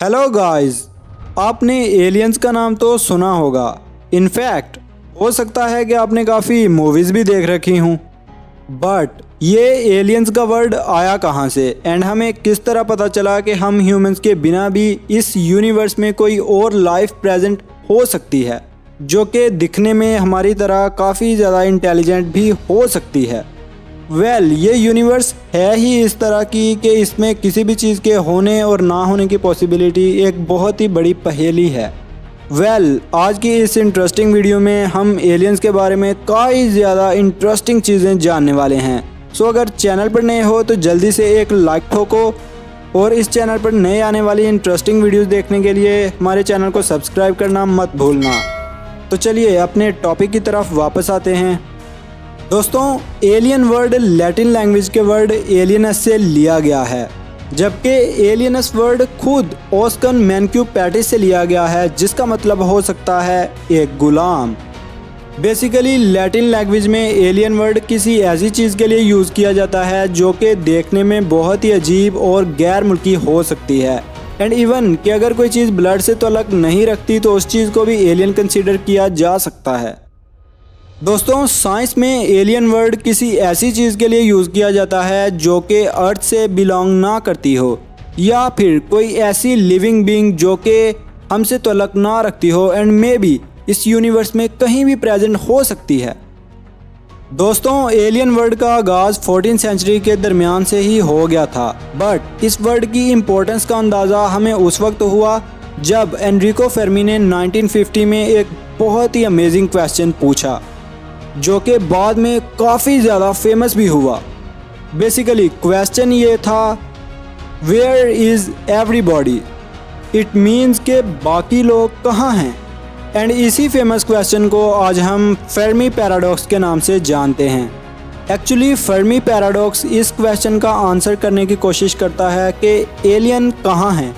Hello guys आपने aliens का नाम तो सुना होगा। इनफैक्ट हो सकता है कि आपने काफ़ी मूवीज़ भी देख रखी हूँ। बट ये एलियंस का वर्ड आया कहाँ से? एंड हमें किस तरह पता चला कि हम ह्यूमंस के बिना भी इस यूनिवर्स में कोई और लाइफ प्रेजेंट हो सकती है, जो कि दिखने में हमारी तरह काफ़ी ज़्यादा इंटेलिजेंट भी हो सकती है? वेल well, ये यूनिवर्स है ही इस तरह की कि इसमें किसी भी चीज़ के होने और ना होने की पॉसिबिलिटी एक बहुत ही बड़ी पहेली है। वेल well, आज की इस इंटरेस्टिंग वीडियो में हम एलियंस के बारे में कई ज़्यादा इंटरेस्टिंग चीज़ें जानने वाले हैं। सो so, अगर चैनल पर नए हो तो जल्दी से एक लाइक ठोको और इस चैनल पर नए आने वाली इंटरेस्टिंग वीडियोस देखने के लिए हमारे चैनल को सब्सक्राइब करना मत भूलना। तो चलिए अपने टॉपिक की तरफ़ वापस आते हैं। दोस्तों एलियन वर्ड लैटिन लैंग्वेज के वर्ड एलियनस से लिया गया है, जबकि एलियनस वर्ड खुद ओस्कन मैनक्यू पैटिस से लिया गया है, जिसका मतलब हो सकता है एक गुलाम। बेसिकली लैटिन लैंग्वेज में एलियन वर्ड किसी ऐसी चीज़ के लिए यूज़ किया जाता है, जो कि देखने में बहुत ही अजीब और गैर मुल्की हो सकती है। एंड इवन कि अगर कोई चीज़ ब्लड से तो अलग नहीं रखती तो उस चीज़ को भी एलियन कंसिडर किया जा सकता है। दोस्तों साइंस में एलियन वर्ड किसी ऐसी चीज़ के लिए यूज़ किया जाता है जो कि अर्थ से बिलोंग ना करती हो, या फिर कोई ऐसी लिविंग बींग जो कि हमसे तलक ना रखती हो एंड मे बी इस यूनिवर्स में कहीं भी प्रेजेंट हो सकती है। दोस्तों एलियन वर्ड का आगाज़ 14 सेंचुरी के दरमियान से ही हो गया था बट इस वर्ड की इम्पोर्टेंस का अंदाज़ा हमें उस वक्त हुआ जब एनरिको फेर्मी ने 1950 में एक बहुत ही अमेजिंग क्वेश्चन पूछा। जो कि बाद में काफ़ी ज़्यादा फ़ेमस भी हुआ। बेसिकली क्वेश्चन ये था where is everybody it means के बाकी लोग कहाँ हैं? एंड इसी फ़ेमस क्वेश्चन को आज हम फर्मी पैराडॉक्स के नाम से जानते हैं। एक्चुअली फर्मी पैराडॉक्स इस क्वेश्चन का आंसर करने की कोशिश करता है कि एलियन कहाँ हैं?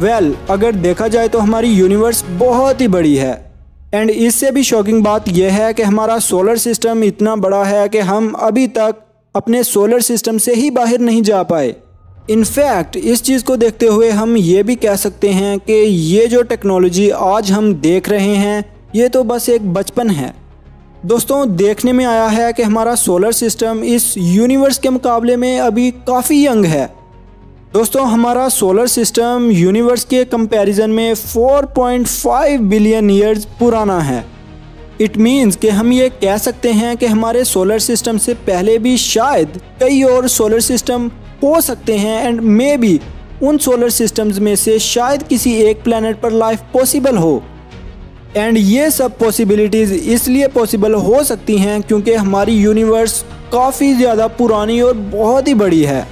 वेल well, अगर देखा जाए तो हमारी यूनिवर्स बहुत ही बड़ी है। एंड इससे भी शॉकिंग बात यह है कि हमारा सोलर सिस्टम इतना बड़ा है कि हम अभी तक अपने सोलर सिस्टम से ही बाहर नहीं जा पाए। इनफैक्ट इस चीज़ को देखते हुए हम ये भी कह सकते हैं कि ये जो टेक्नोलॉजी आज हम देख रहे हैं, ये तो बस एक बचपन है। दोस्तों, देखने में आया है कि हमारा सोलर सिस्टम इस यूनिवर्स के मुकाबले में अभी काफ़ी यंग है। दोस्तों, हमारा सोलर सिस्टम यूनिवर्स के कंपैरिजन में 4.5 बिलियन ईयर्स पुराना है। इट मीन्स कि हम ये कह सकते हैं कि हमारे सोलर सिस्टम से पहले भी शायद कई और सोलर सिस्टम हो सकते हैं एंड मे बी उन सोलर सिस्टम्स में से शायद किसी एक प्लानट पर लाइफ पॉसिबल हो। एंड ये सब पॉसिबिलिटीज़ इसलिए पॉसिबल हो सकती हैं क्योंकि हमारी यूनिवर्स काफ़ी ज़्यादा पुरानी और बहुत ही बड़ी है।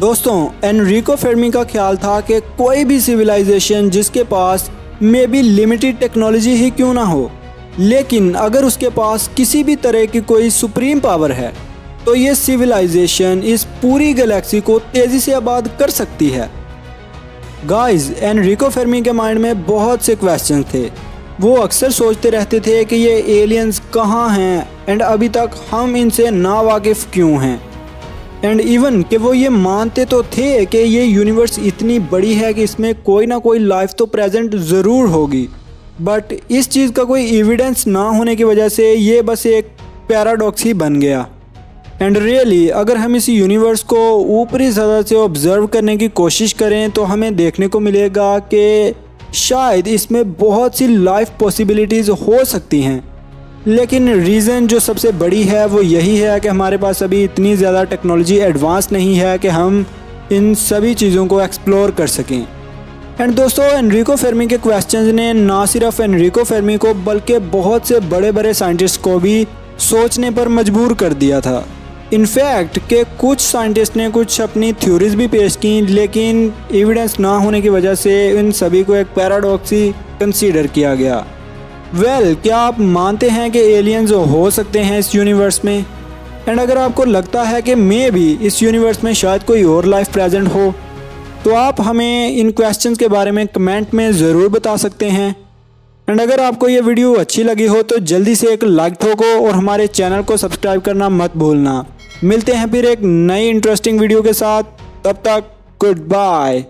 दोस्तों, एनरिको फेर्मी का ख्याल था कि कोई भी सिविलाइजेशन जिसके पास मे बी लिमिटेड टेक्नोलॉजी ही क्यों ना हो, लेकिन अगर उसके पास किसी भी तरह की कोई सुप्रीम पावर है तो ये सिविलाइजेशन इस पूरी गैलेक्सी को तेज़ी से आबाद कर सकती है। गाइस एनरिको फेर्मी के माइंड में बहुत से क्वेश्चन थे। वो अक्सर सोचते रहते थे कि ये एलियंस कहाँ हैं एंड अभी तक हम इनसे ना वाकिफ़ क्यों हैं। एंड इवन कि वो ये मानते तो थे कि ये यूनिवर्स इतनी बड़ी है कि इसमें कोई ना कोई लाइफ तो प्रेजेंट ज़रूर होगी। बट इस चीज़ का कोई एविडेंस ना होने की वजह से ये बस एक पैराडॉक्स ही बन गया। एंड रियली really, अगर हम इस यूनिवर्स को ऊपरी सतह से ऑब्ज़र्व करने की कोशिश करें तो हमें देखने को मिलेगा कि शायद इसमें बहुत सी लाइफ पॉसिबिलिटीज़ हो सकती हैं। लेकिन रीज़न जो सबसे बड़ी है वो यही है कि हमारे पास अभी इतनी ज़्यादा टेक्नोलॉजी एडवांस नहीं है कि हम इन सभी चीज़ों को एक्सप्लोर कर सकें। एंड दोस्तों एनरिको फेर्मी के क्वेश्चंस ने ना सिर्फ़ एनरिको फेर्मी को, बल्कि बहुत से बड़े बड़े साइंटिस्ट को भी सोचने पर मजबूर कर दिया था। इनफैक्ट के कुछ साइंटिस्ट ने कुछ अपनी थ्योरीज भी पेश की, लेकिन एविडेंस ना होने की वजह से इन सभी को एक पैराडॉक्सी कंसीडर किया गया। वेल well, क्या आप मानते हैं कि एलियंस हो सकते हैं इस यूनिवर्स में? एंड अगर आपको लगता है कि मे भी इस यूनिवर्स में शायद कोई और लाइफ प्रेजेंट हो तो आप हमें इन क्वेश्चंस के बारे में कमेंट में ज़रूर बता सकते हैं। एंड अगर आपको ये वीडियो अच्छी लगी हो तो जल्दी से एक लाइक ठोको और हमारे चैनल को सब्सक्राइब करना मत भूलना। मिलते हैं फिर एक नई इंटरेस्टिंग वीडियो के साथ। तब तक गुड बाय